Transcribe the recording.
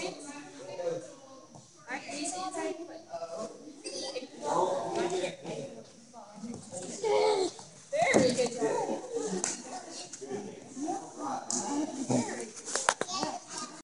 Inside?